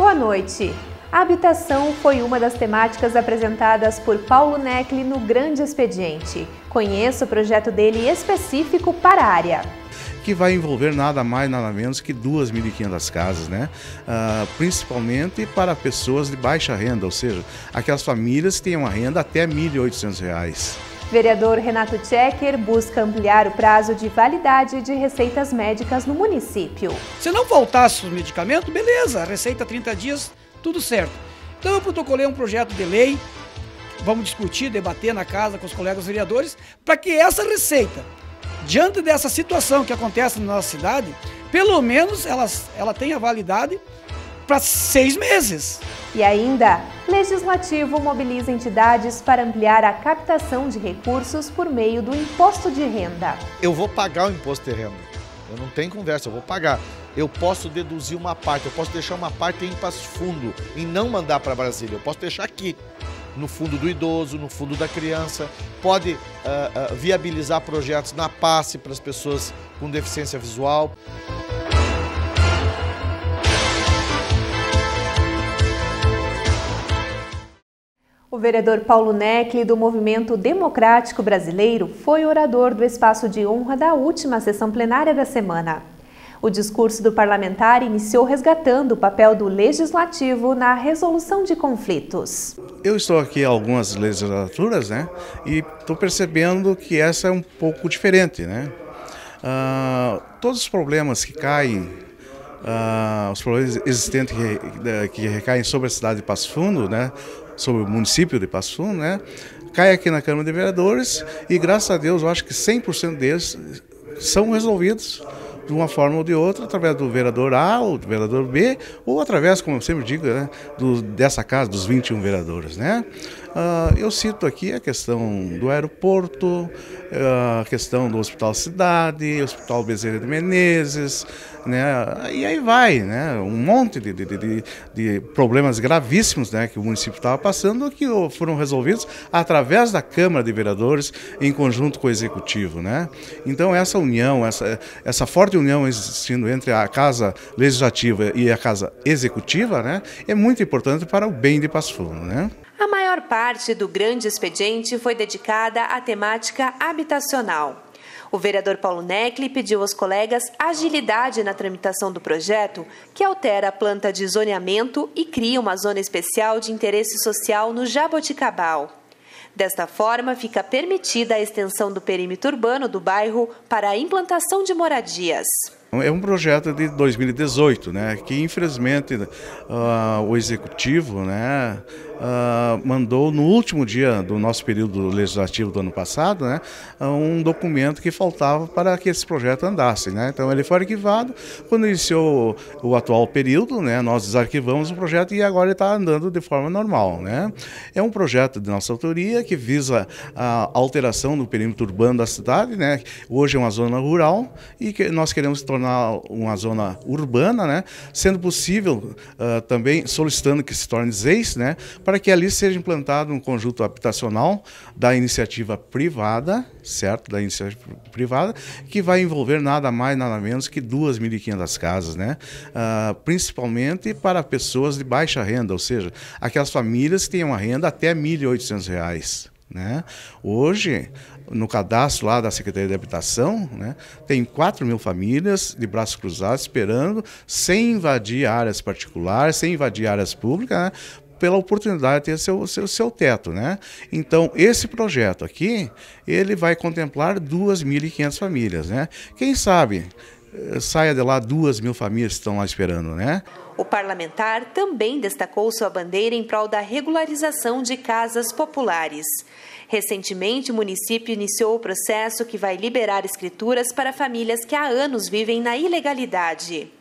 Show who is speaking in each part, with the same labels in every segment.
Speaker 1: Boa noite. A habitação foi uma das temáticas apresentadas por Paulo Necli no Grande Expediente. Conheça o projeto dele específico para a área
Speaker 2: que vai envolver nada mais, nada menos que 2.500 casas, né? Uh, principalmente para pessoas de baixa renda, ou seja, aquelas famílias que têm uma renda até R$ 1.800.
Speaker 1: Vereador Renato Checker busca ampliar o prazo de validade de receitas médicas no município.
Speaker 3: Se não faltasse os medicamentos, beleza, receita 30 dias, tudo certo. Então eu protocolei um projeto de lei, vamos discutir, debater na casa com os colegas vereadores, para que essa receita, diante dessa situação que acontece na nossa cidade, pelo menos ela, ela tenha validade para seis meses.
Speaker 1: E ainda, Legislativo mobiliza entidades para ampliar a captação de recursos por meio do imposto de renda.
Speaker 4: Eu vou pagar o imposto de renda. Eu não tenho conversa, eu vou pagar. Eu posso deduzir uma parte, eu posso deixar uma parte em Passo Fundo e não mandar para Brasília. Eu posso deixar aqui, no fundo do idoso, no fundo da criança. Pode uh, uh, viabilizar projetos na passe para as pessoas com deficiência visual.
Speaker 1: Vereador Paulo Necli, do Movimento Democrático Brasileiro, foi orador do espaço de honra da última sessão plenária da semana. O discurso do parlamentar iniciou resgatando o papel do legislativo na resolução de conflitos.
Speaker 2: Eu estou aqui há algumas legislaturas, né, e estou percebendo que essa é um pouco diferente, né. Uh, todos os problemas que caem Uh, os problemas existentes que, que, recaem sobre a cidade de Passo Fundo, né, sobre o município de Passo Fundo, né, cai aqui na Câmara de Vereadores e graças a Deus eu acho que 100% deles são resolvidos de uma forma ou de outra, através do vereador A ou do vereador B, ou através, como eu sempre digo, né, do, dessa casa, dos 21 vereadores. Né? Uh, eu cito aqui a questão do aeroporto, a questão do Hospital Cidade, Hospital Bezerra de Menezes, né? E aí vai, né? Um monte de, de, de, de problemas gravíssimos, né? Que o município estava passando que foram resolvidos através da Câmara de Vereadores em conjunto com o Executivo, né? Então essa união, essa, essa forte união existindo entre a Casa Legislativa e a Casa Executiva, né? É muito importante para o bem de Passo Fundo, né?
Speaker 1: A maior parte do grande expediente foi dedicada à temática habitacional. O vereador Paulo Necli pediu aos colegas agilidade na tramitação do projeto, que altera a planta de zoneamento e cria uma zona especial de interesse social no Jaboticabal. Desta forma, fica permitida a extensão do perímetro urbano do bairro para a implantação de moradias.
Speaker 2: É um projeto de 2018, né, que infelizmente uh, o executivo, né, uh, mandou no último dia do nosso período legislativo do ano passado, né, um documento que faltava para que esse projeto andasse, né. Então ele foi arquivado. Quando iniciou o atual período, né, nós desarquivamos o projeto e agora ele está andando de forma normal, né. É um projeto de nossa autoria que visa a alteração do perímetro urbano da cidade, né. Hoje é uma zona rural e que nós queremos tornar uma zona urbana, né? sendo possível uh, também solicitando que se torne ZEIS, né? Para que ali seja implantado um conjunto habitacional da iniciativa privada, certo? Da iniciativa privada, que vai envolver nada mais, nada menos que 2.500 casas, né? Uh, principalmente para pessoas de baixa renda, ou seja, aquelas famílias que têm uma renda até R$ 1.800. Né? Hoje, no cadastro lá da Secretaria de Habitação, né, tem 4 mil famílias de braços cruzados esperando, sem invadir áreas particulares, sem invadir áreas públicas, né, pela oportunidade de ter seu, seu, seu teto. Né? Então, esse projeto aqui, ele vai contemplar 2.500 famílias. Né? Quem sabe eh, saia de lá duas mil famílias estão lá esperando, né?
Speaker 1: O parlamentar também destacou sua bandeira em prol da regularização de casas populares. Recentemente, o município iniciou o processo que vai liberar escrituras para famílias que há anos vivem na ilegalidade.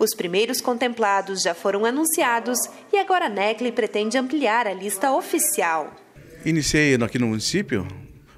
Speaker 1: Os primeiros contemplados já foram anunciados e agora a NECLE pretende ampliar a lista oficial.
Speaker 2: Iniciei aqui no município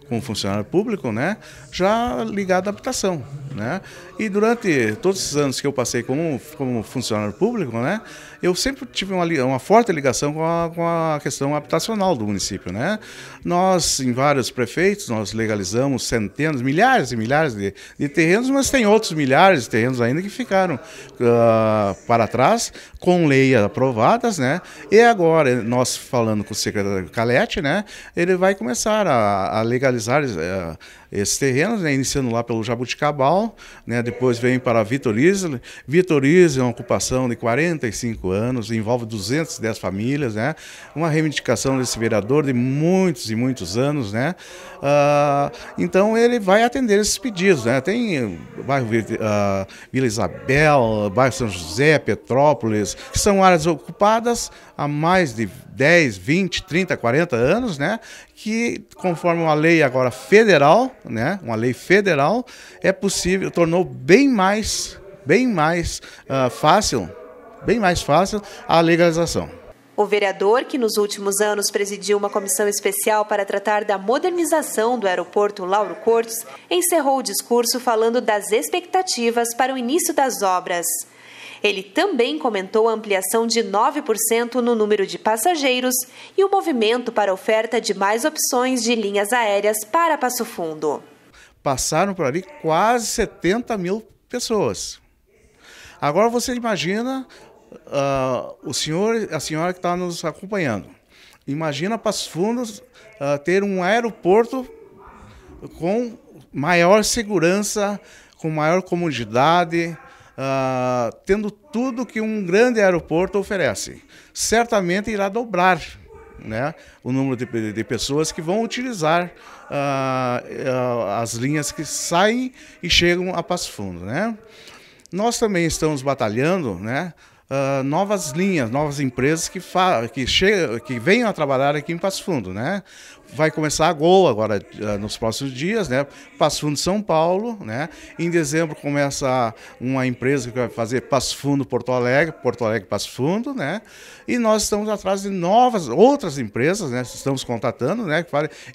Speaker 2: como funcionário público, né, já ligado à habitação, né? E durante todos esses anos que eu passei como, como funcionário público, né, eu sempre tive uma, uma forte ligação com a, com a questão habitacional do município, né? Nós, em vários prefeitos, nós legalizamos centenas, milhares e milhares de, de terrenos, mas tem outros milhares de terrenos ainda que ficaram uh, para trás, com lei aprovadas, né? E agora, nós falando com o secretário Calete, né, ele vai começar a, a legalizar uh, esses terrenos, né, iniciando lá pelo Jabuticabal, né, depois vem para Vitorize. Vitorize é uma ocupação de 45 anos, envolve 210 famílias, né, uma reivindicação desse vereador de muitos e muitos anos. Né, uh, então ele vai atender esses pedidos. Né, tem bairro uh, Vila Isabel, bairro São José, Petrópolis, que são áreas ocupadas há mais de 10, 20, 30, 40 anos, né? Que conforme uma lei agora federal, né? Uma lei federal, é possível, tornou bem mais, bem mais uh, fácil, bem mais fácil a legalização.
Speaker 1: O vereador, que nos últimos anos presidiu uma comissão especial para tratar da modernização do aeroporto Lauro Cortes, encerrou o discurso falando das expectativas para o início das obras. Ele também comentou a ampliação de 9% no número de passageiros e o movimento para oferta de mais opções de linhas aéreas para Passo Fundo.
Speaker 2: Passaram por ali quase 70 mil pessoas. Agora você imagina uh, o senhor, a senhora que está nos acompanhando. Imagina Passo Fundo uh, ter um aeroporto com maior segurança, com maior comodidade, uh, tendo tudo que um grande aeroporto oferece. Certamente irá dobrar né, o número de, de pessoas que vão utilizar uh, uh, as linhas que saem e chegam a Passo Fundo. Né? Nós também estamos batalhando né, Uh, novas linhas, novas empresas que, que, chega, que venham a trabalhar aqui em Passo Fundo, né? Vai começar a Gol agora eh, nos próximos dias, né? Passo Fundo São Paulo, né? Em dezembro começa uma empresa que vai fazer Passo Fundo Porto Alegre, Porto Alegre Passo Fundo, né? E nós estamos atrás de novas outras empresas, né? Estamos contatando, né?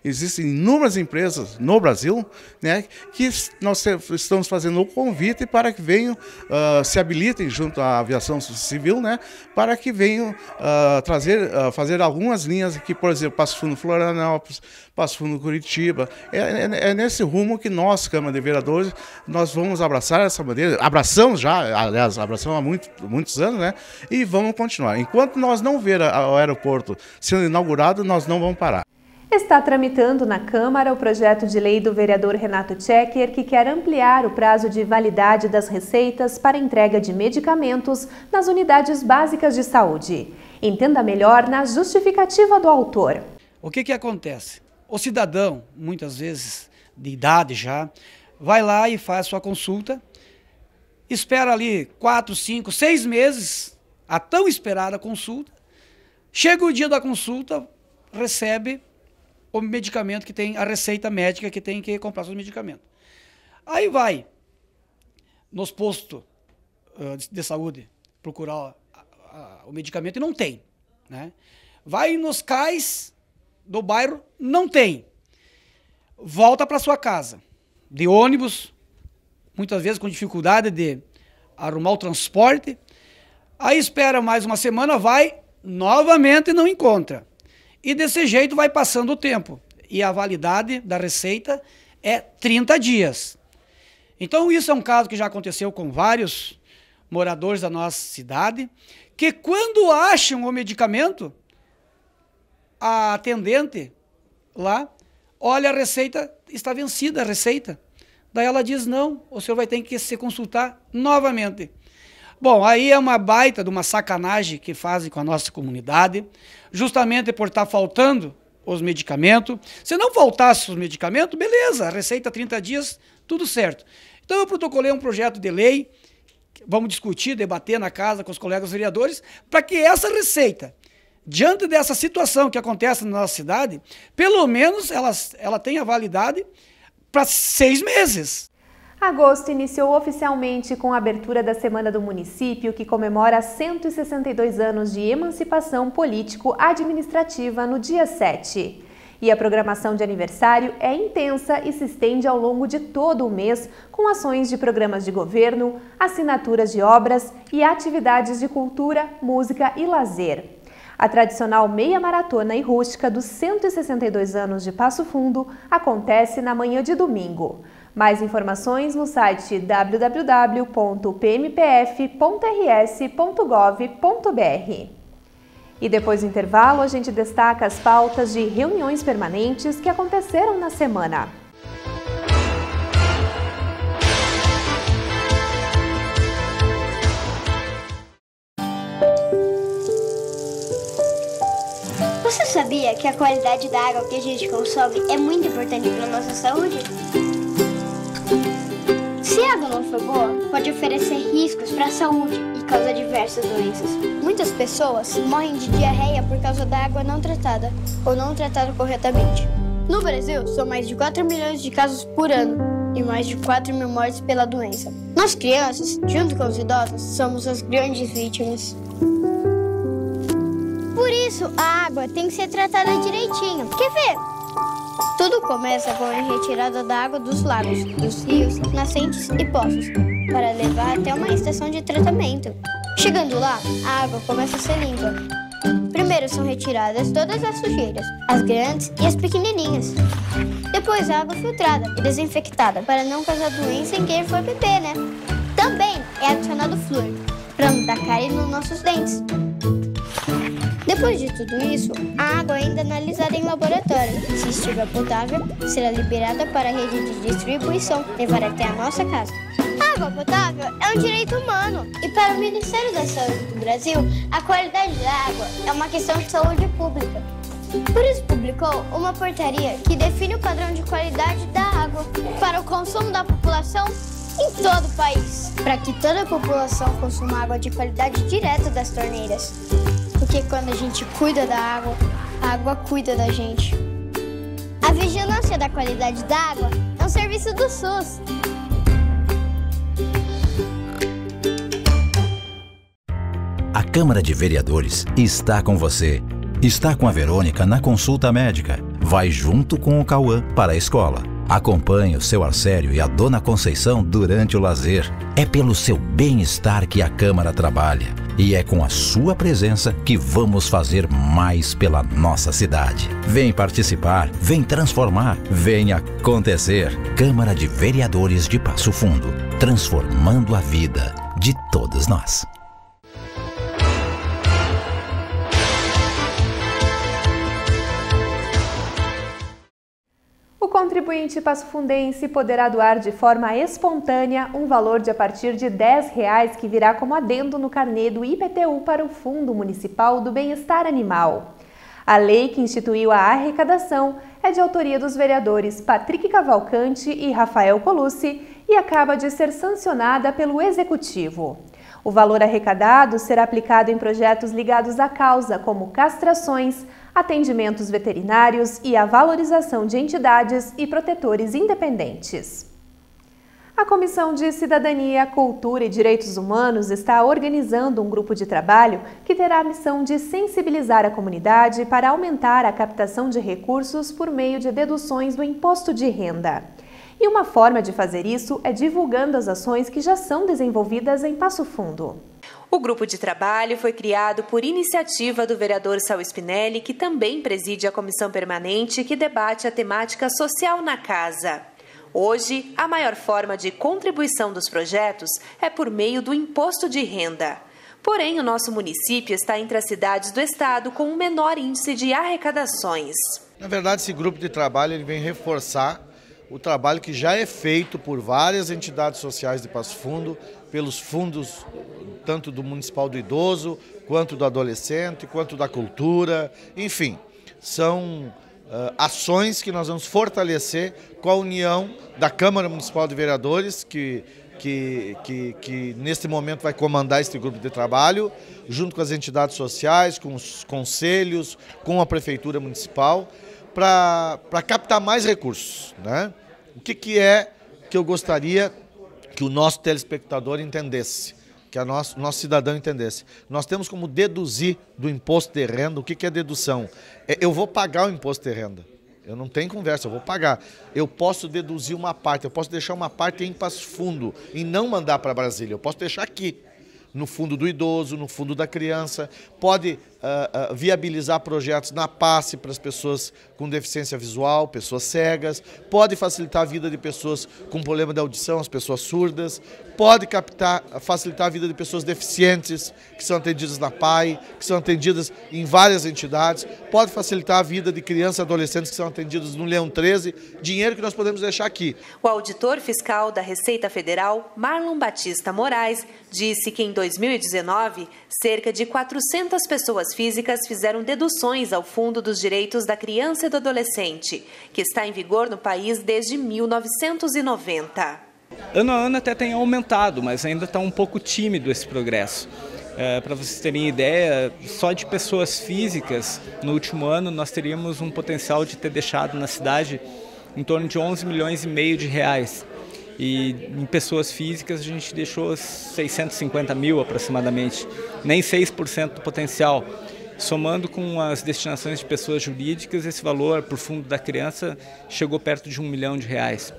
Speaker 2: Existem inúmeras empresas no Brasil, né? Que nós estamos fazendo o convite para que venham uh, se habilitem junto à aviação civil, né? Para que venham uh, trazer, uh, fazer algumas linhas aqui, por exemplo, Passo Fundo Florianópolis Florianópolis, Passo Fundo Curitiba. É, é, é, nesse rumo que nós, Câmara de Vereadores, nós vamos abraçar essa bandeira. Abraçamos já, aliás, abraçamos há muito, muitos anos, né? E vamos continuar. Enquanto nós não ver o aeroporto sendo inaugurado, nós não vamos parar.
Speaker 1: Está tramitando na Câmara o projeto de lei do vereador Renato Checker, que quer ampliar o prazo de validade das receitas para entrega de medicamentos nas unidades básicas de saúde. Entenda melhor na justificativa do autor.
Speaker 3: O que, que acontece? O cidadão, muitas vezes de idade já, vai lá e faz sua consulta, espera ali quatro, cinco, seis meses, a tão esperada consulta, chega o dia da consulta, recebe o medicamento que tem, a receita médica que tem que comprar seus medicamentos. Aí vai nos postos de, saúde procurar o medicamento e não tem. Né? Vai nos cais do bairro não tem. Volta para sua casa, de ônibus, muitas vezes com dificuldade de arrumar o transporte. Aí espera mais uma semana, vai novamente não encontra. E desse jeito vai passando o tempo. E a validade da receita é 30 dias. Então, isso é um caso que já aconteceu com vários moradores da nossa cidade, que quando acham o medicamento, a atendente lá, olha a receita, está vencida a receita. Daí ela diz: não, o senhor vai ter que se consultar novamente. Bom, aí é uma baita de uma sacanagem que fazem com a nossa comunidade, justamente por estar faltando os medicamentos. Se não faltasse os medicamentos, beleza, receita 30 dias, tudo certo. Então eu protocolei um projeto de lei, vamos discutir, debater na casa com os colegas vereadores, para que essa receita diante dessa situação que acontece na nossa cidade, pelo menos ela, ela tem a validade para seis meses.
Speaker 1: Agosto iniciou oficialmente com a abertura da Semana do Município, que comemora 162 anos de emancipação político-administrativa no dia 7. E a programação de aniversário é intensa e se estende ao longo de todo o mês, com ações de programas de governo, assinaturas de obras e atividades de cultura, música e lazer. A tradicional meia maratona e rústica dos 162 anos de Passo Fundo acontece na manhã de domingo. Mais informações no site www.pmpf.rs.gov.br. E depois do intervalo, a gente destaca as pautas de reuniões permanentes que aconteceram na semana.
Speaker 5: Sabia que a qualidade da água que a gente consome é muito importante para nossa saúde? Se a água não for boa, pode oferecer riscos para a saúde e causar diversas doenças. Muitas pessoas morrem de diarreia por causa da água não tratada ou não tratada corretamente. No Brasil, são mais de 4 milhões de casos por ano e mais de 4 mil mortes pela doença. Nós crianças, junto com os idosos, somos as grandes vítimas. Isso, a água tem que ser tratada direitinho. Quer ver? Tudo começa com a retirada da água dos lagos, dos rios, nascentes e poços, para levar até uma estação de tratamento. Chegando lá, a água começa a ser limpa. Primeiro são retiradas todas as sujeiras, as grandes e as pequenininhas. Depois a água filtrada e desinfectada para não causar doença em quem for beber, né? Também é adicionado flúor para não dar cárie nos nossos dentes. Depois de tudo isso, a água é ainda analisada em laboratório. Se estiver potável, será liberada para a rede de distribuição, levar até a nossa casa. Água potável é um direito humano e para o Ministério da Saúde do Brasil, a qualidade da água é uma questão de saúde pública. Por isso publicou uma portaria que define o padrão de qualidade da água para o consumo da população em todo o país, para que toda a população consuma água de qualidade direta das torneiras. Porque quando a gente cuida da água, a água cuida da gente. A vigilância da qualidade da água é um serviço do SUS.
Speaker 6: A Câmara de Vereadores está com você. Está com a Verônica na consulta médica. Vai junto com o Cauã para a escola. Acompanhe o seu Arcério e a Dona Conceição durante o lazer. É pelo seu bem-estar que a Câmara trabalha. E é com a sua presença que vamos fazer mais pela nossa cidade. Vem participar, vem transformar, vem acontecer. Câmara de Vereadores de Passo Fundo transformando a vida de todos nós.
Speaker 1: Contribuinte passofundense poderá doar de forma espontânea um valor de a partir de 10 reais que virá como adendo no carnê do IPTU para o Fundo Municipal do Bem-Estar Animal. A lei que instituiu a arrecadação é de autoria dos vereadores Patrick Cavalcante e Rafael Colucci e acaba de ser sancionada pelo Executivo. O valor arrecadado será aplicado em projetos ligados à causa, como castrações, atendimentos veterinários e a valorização de entidades e protetores independentes. A Comissão de Cidadania, Cultura e Direitos Humanos está organizando um grupo de trabalho que terá a missão de sensibilizar a comunidade para aumentar a captação de recursos por meio de deduções do imposto de renda. E uma forma de fazer isso é divulgando as ações que já são desenvolvidas em Passo Fundo. O grupo de trabalho foi criado por iniciativa do vereador Saul Spinelli, que também preside a comissão permanente que debate a temática social na casa. Hoje, a maior forma de contribuição dos projetos é por meio do imposto de renda. Porém, o nosso município está entre as cidades do estado com o menor índice de arrecadações.
Speaker 4: Na verdade, esse grupo de trabalho ele vem reforçar o trabalho que já é feito por várias entidades sociais de Passo Fundo, pelos fundos tanto do Municipal do Idoso, quanto do Adolescente, quanto da Cultura, enfim, são uh, ações que nós vamos fortalecer com a união da Câmara Municipal de Vereadores, que, que, que, que neste momento vai comandar este grupo de trabalho, junto com as entidades sociais, com os conselhos, com a Prefeitura Municipal, para captar mais recursos. Né? O que, que é que eu gostaria que o nosso telespectador entendesse, que o nosso, nosso cidadão entendesse? Nós temos como deduzir do imposto de renda, o que, que é dedução? É, eu vou pagar o imposto de renda. Eu não tenho conversa, eu vou pagar. Eu posso deduzir uma parte, eu posso deixar uma parte em Passo Fundo e não mandar para Brasília. Eu posso deixar aqui no fundo do idoso, no fundo da criança, pode uh, uh, viabilizar projetos na passe para as pessoas com deficiência visual, pessoas cegas, pode facilitar a vida de pessoas com problema de audição, as pessoas surdas, pode captar, facilitar a vida de pessoas deficientes que são atendidas na PAI, que são atendidas em várias entidades, pode facilitar a vida de crianças e adolescentes que são atendidas no Leão 13, dinheiro que nós podemos deixar aqui.
Speaker 1: O auditor fiscal da Receita Federal, Marlon Batista Moraes, disse que em 2019, cerca de 400 pessoas físicas fizeram deduções ao Fundo dos Direitos da Criança e do Adolescente, que está em vigor no país desde 1990.
Speaker 7: Ano a ano até tem aumentado, mas ainda está um pouco tímido esse progresso. É, Para vocês terem ideia, só de pessoas físicas, no último ano nós teríamos um potencial de ter deixado na cidade em torno de 11 milhões e meio de reais. E em pessoas físicas a gente deixou 650 mil aproximadamente, nem 6% do potencial. Somando com as destinações de pessoas jurídicas, esse valor o fundo da criança chegou perto de um milhão de reais.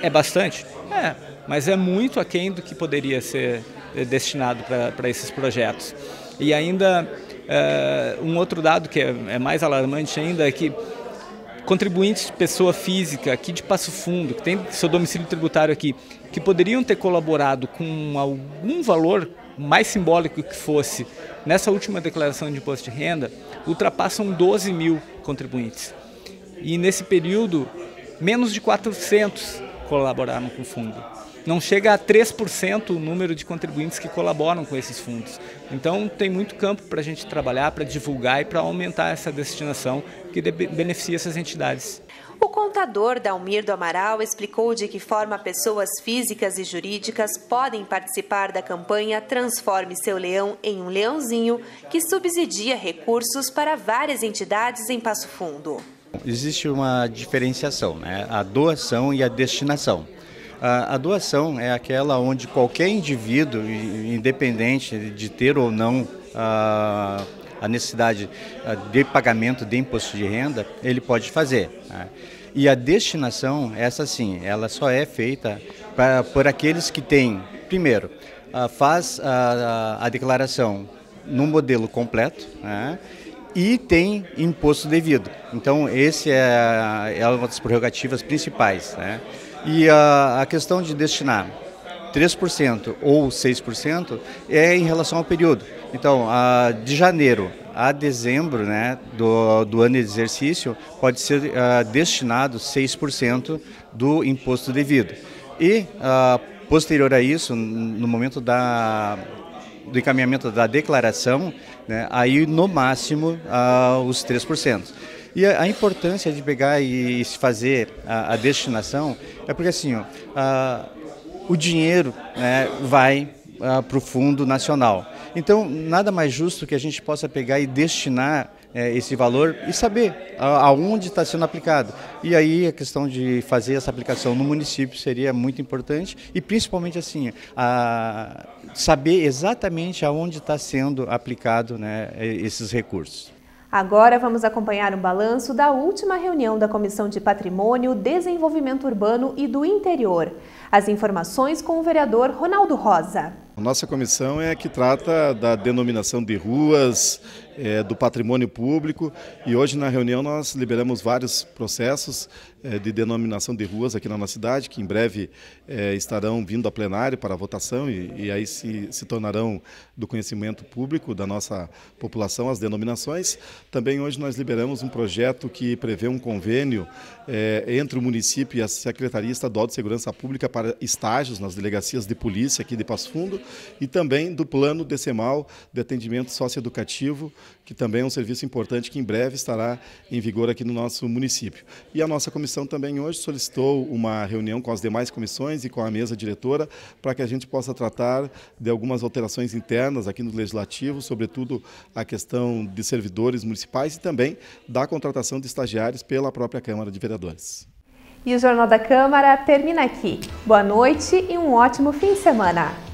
Speaker 7: É bastante? É, mas é muito aquém do que poderia ser eh, destinado para esses projetos. E ainda, é, um outro dado que é, é mais alarmante ainda é que contribuintes de pessoa física aqui de Passo Fundo, que tem seu domicílio tributário aqui, que poderiam ter colaborado com algum valor mais simbólico que fosse nessa última declaração de imposto de renda, ultrapassam 12 mil contribuintes. E nesse período, menos de 400 colaboraram com o fundo. Não chega a 3% o número de contribuintes que colaboram com esses fundos. Então, tem muito campo para a gente trabalhar, para divulgar e para aumentar essa destinação que beneficia essas entidades.
Speaker 1: O contador Dalmir do Amaral explicou de que forma pessoas físicas e jurídicas podem participar da campanha Transforme Seu Leão em um Leãozinho, que subsidia recursos para várias entidades em Passo Fundo.
Speaker 8: Existe uma diferenciação, né? a doação e a destinação. A, a doação é aquela onde qualquer indivíduo, independente de ter ou não a, a necessidade de pagamento de imposto de renda, ele pode fazer. Né? E a destinação, essa sim, ela só é feita pra, por aqueles que têm, primeiro, faz a, a declaração no modelo completo, né? E tem imposto devido. Então, esse é, é uma das prerrogativas principais. Né? E a, a questão de destinar 3% ou 6% é em relação ao período. Então, a, de janeiro a dezembro né, do, do ano de exercício, pode ser a, destinado 6% do imposto devido. E, posterior a isso, no momento da, do encaminhamento da declaração, né, aí no máximo uh, os 3%. E a, a, importância de pegar e, e fazer a, a, destinação é porque assim, ó, uh, o dinheiro né, vai uh, para o Fundo Nacional. Então, nada mais justo que a gente possa pegar e destinar é, esse valor e saber aonde está sendo aplicado. E aí a questão de fazer essa aplicação no município seria muito importante e principalmente assim, saber exatamente aonde está sendo aplicado né, esses recursos.
Speaker 1: Agora vamos acompanhar um balanço da última reunião da Comissão de Patrimônio, Desenvolvimento Urbano e do Interior. As informações com o vereador Ronaldo Rosa.
Speaker 9: Nossa comissão é a que trata da denominação de ruas, é, do patrimônio público e hoje na reunião nós liberamos vários processos é, de denominação de ruas aqui na nossa cidade, que em breve é, estarão vindo a plenário para votação e, e aí se, se tornarão do conhecimento público da nossa população as denominações. Também hoje nós liberamos um projeto que prevê um convênio é, entre o município e a Secretaria Estadual de Segurança Pública para estágios nas delegacias de polícia aqui de Passo Fundo e também do plano decimal de atendimento socioeducativo que também é um serviço importante que em breve estará em vigor aqui no nosso município. E a nossa comissão também hoje solicitou uma reunião com as demais comissões e com a mesa diretora para que a gente possa tratar de algumas alterações internas aqui no Legislativo, sobretudo a questão de servidores municipais e também da contratação de estagiários pela própria Câmara de Vereadores.
Speaker 1: E o Jornal da Câmara termina aqui. Boa noite e um ótimo fim de semana.